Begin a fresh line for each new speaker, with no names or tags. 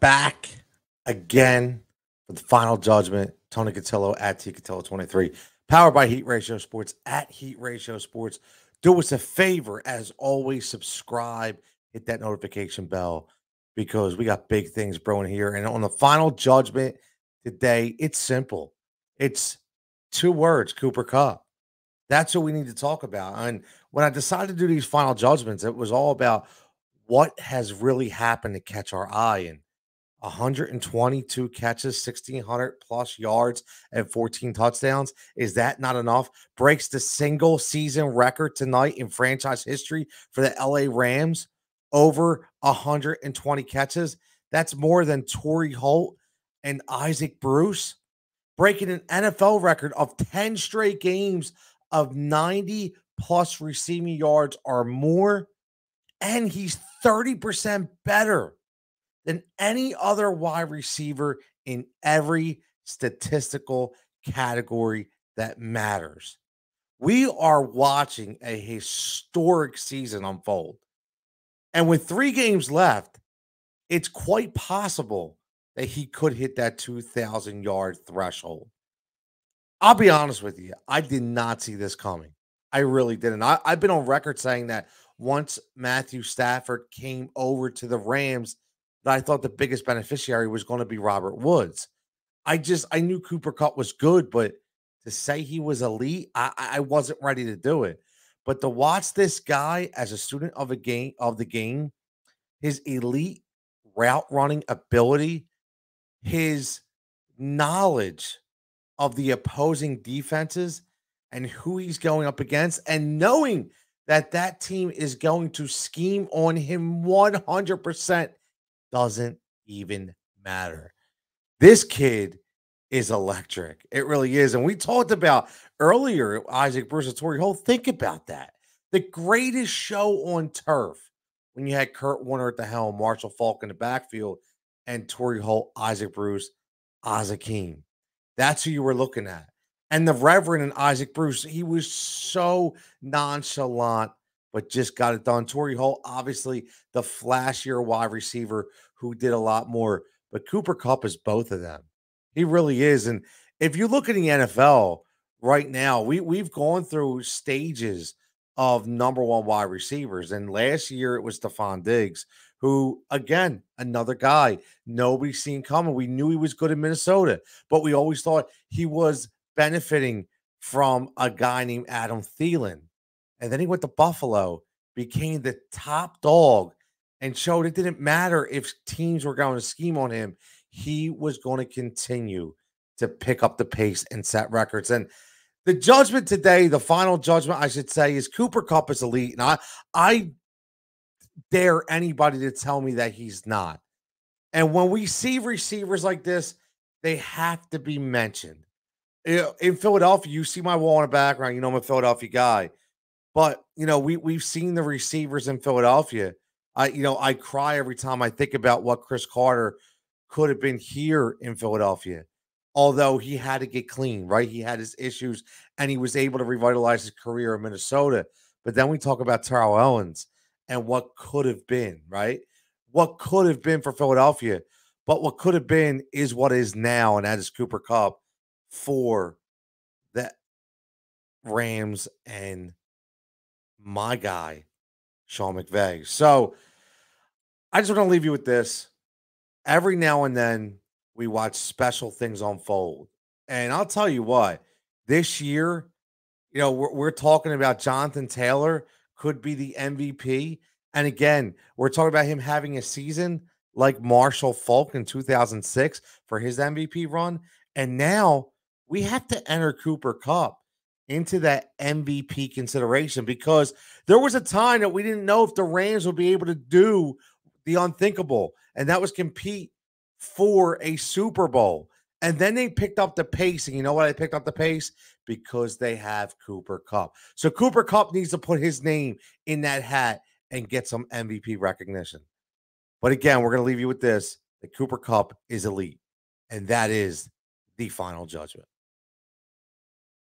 back again for the final judgment. Tony Cutillo at T Cutillo 23, powered by Heat Ratio Sports at Heat Ratio Sports. Do us a favor, as always, subscribe, hit that notification bell because we got big things brewing here. And on the final judgment today, it's simple. It's two words Cooper Kupp. That's what we need to talk about. And when I decided to do these final judgments, it was all about what has really happened to catch our eye. And 122 catches, 1,600 plus yards, and 14 touchdowns. Is that not enough? Breaks the single season record tonight in franchise history for the LA Rams over 120 catches. That's more than Torry Holt and Isaac Bruce, breaking an NFL record of 10 straight games of 90 plus receiving yards or more. And he's 30% better than any other wide receiver in every statistical category that matters. We are watching a historic season unfold. And with three games left, it's quite possible that he could hit that 2,000 yard threshold. I'll be honest with you, I did not see this coming. I really didn't. I, have been on record saying that once Matthew Stafford came over to the Rams, that I thought the biggest beneficiary was going to be Robert Woods. I just I knew Cooper Kupp was good, but to say he was elite, I, I wasn't ready to do it. But to watch this guy as a student of a game of the game, his elite route running ability, his knowledge of the opposing defenses and who he's going up against, and knowing that that team is going to scheme on him 100% doesn't even matter. This kid is electric. It really is. And we talked about earlier Isaac Bruce and Torry Holt. Think about that. The greatest show on turf when you had Kurt Warner at the helm, Marshall Faulk in the backfield, and Torry Holt, Isaac Bruce, Azeem. That's who you were looking at. And the Reverend and Isaac Bruce, he was so nonchalant but just got it done. Torry Holt, obviously the flashier wide receiver who did a lot more, but Cooper Kupp is both of them. He really is. And if you look at the NFL right now, we we've gone through stages of number one wide receivers. And last year it was Stefon Diggs, who again, another guy nobody seen coming. We knew he was good in Minnesota, but we always thought he was benefiting from a guy named Adam Thielen. And then he went to Buffalo, became the top dog, and showed it didn't matter if teams were going to scheme on him. He was going to continue to pick up the pace and set records. And the judgment today, the final judgment, I should say, is Cooper Kupp is elite. And I, I dare anybody to tell me that he's not. And when we see receivers like this, they have to be mentioned. In Philadelphia, you see my wall in the background. You know I'm a Philadelphia guy. But you know, we we've seen the receivers in Philadelphia. I you know, I cry every time I think about what Cris Carter could have been here in Philadelphia. Although he had to get clean, right? He had his issues and he was able to revitalize his career in Minnesota. But then we talk about Terrell Owens and what could have been, right? What could have been for Philadelphia, but what could have been is what is now, and that is Cooper Kupp for the Rams and my guy, Sean McVay. So I just want to leave you with this. Every now and then we watch special things unfold. And I'll tell you what, this year, you know, we're, we're talking about Jonathan Taylor could be the MVP. And again, we're talking about him having a season like Marshall Faulk in 2006 for his MVP run. And now we have to enter Cooper Kupp into that MVP consideration because there was a time that we didn't know if the Rams would be able to do the unthinkable, and that was compete for a Super Bowl. And then they picked up the pace. And you know why they picked up the pace? Because they have Cooper Kupp. So Cooper Kupp needs to put his name in that hat and get some MVP recognition. But again, we're going to leave you with this the Cooper Kupp is elite. And that is the final judgment.